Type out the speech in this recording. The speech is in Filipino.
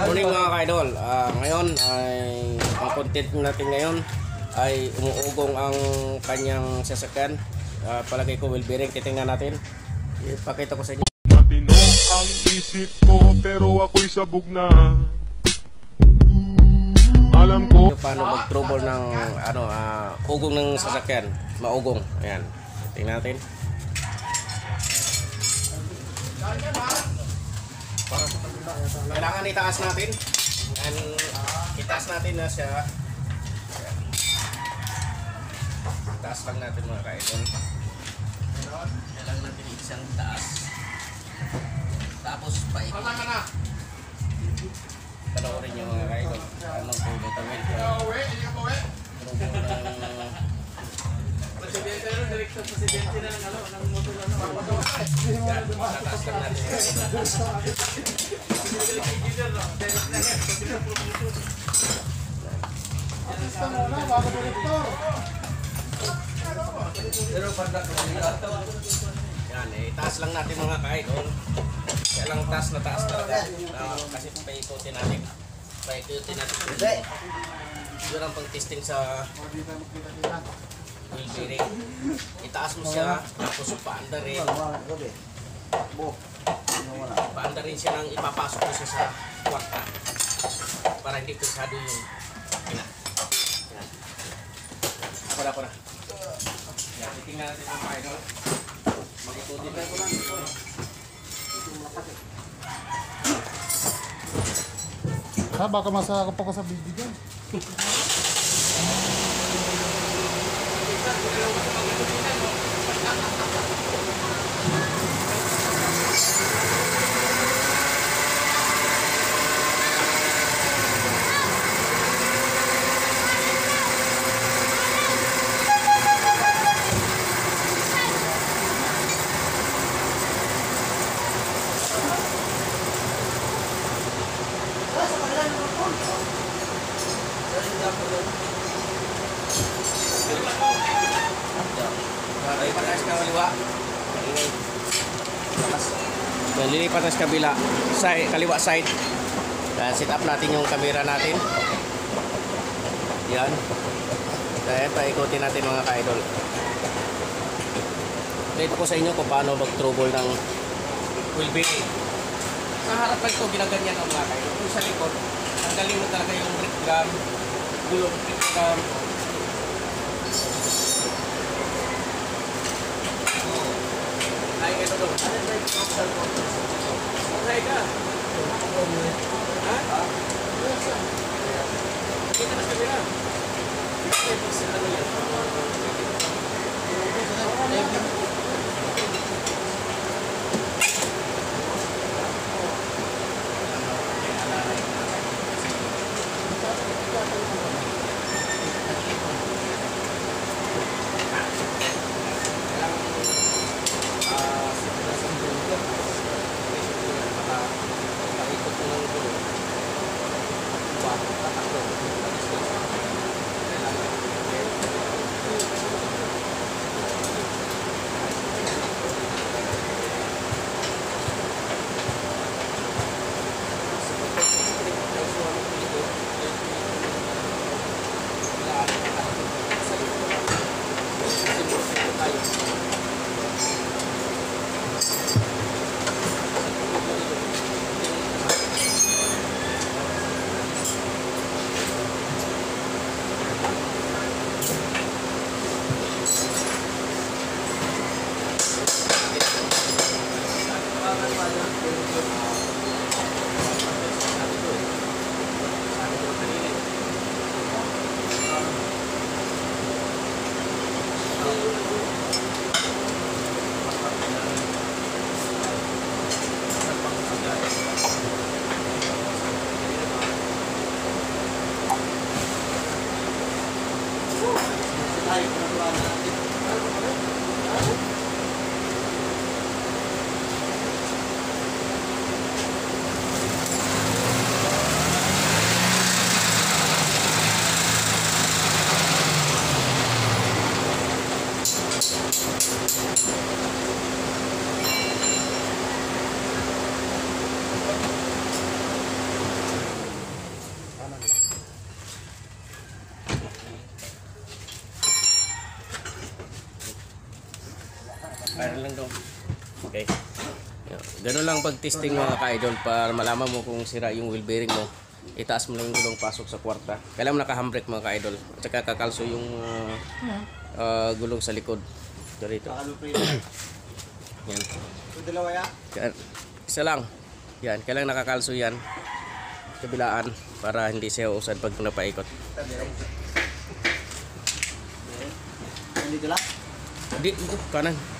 Morning mga ka-idol. Ah, ngayon ay ang content natin ngayon ay umuugong ang kanyang sasakyan. Ah, palagay ko wheel bearing. Titingnan natin. Ipakita ko sa inyo. Matino ang isip ko pero ako'y sabog na Alam ko paano mag-trouble ng ano, ah, ugong ng sasakyan. Maugong. Ayan. Tingnan natin. Kailangan itaas natin. And itaas natin na siya. Itaas lang natin mga kaidol. Kailangan natin isang taas. Tapos paikot. Tataas lang natin. Yan, eh, taas lang natin mga ka-idol. Kaya lang taas na taas talaga. Ah, kasi paikutin natin. Paikutin natin. Yun ang pang-testing sa wheel bearing. Itaas mo siya, tapos paanda rin. Paanda rin siya nang ipapasok mo siya sa kwarta. Para hindi kusado yung pina. Yan. Ako na, ako na. Yan, titingnan natin ang final. Mag-ikutin na ko lang. Ha, baka masakap ako sa video dyan. Lilipat tayo sa kabila. Side, kaliwa side. Yan, set up natin yung camera natin. Yan. Kaya paikutin natin mga ka-idol. Dito ko sa inyo kung paano mag-trouble ng wheel bearing. Sa harap lang ito, ginaganyan ang mga ka-idol. Kung sa likod, tanggalin mo talaga yung brake drum, gulong ng karo ko. Ay, ito to. Ano ba yung capital mo? Okay ka. Ha? Kita na sa kamera. Kita na sa ano Ay, ano ba natin? Ganun lang pag-testing mga ka-idol para malaman mo kung sira yung wheel bearing mo. Itaas mo lang yung gulong pasok sa kwarta. Kailangan mo naka-handbrake mga ka-idol. At saka kakalso yung uh, uh, gulong sa likod. Ito rito. Yan. dalawa ya? Yan. Isa lang. Yan. Kailangan nakakalso yan. Kabilaan para hindi siya usad pag napaikot. Dito lang? Di, ito, kanan.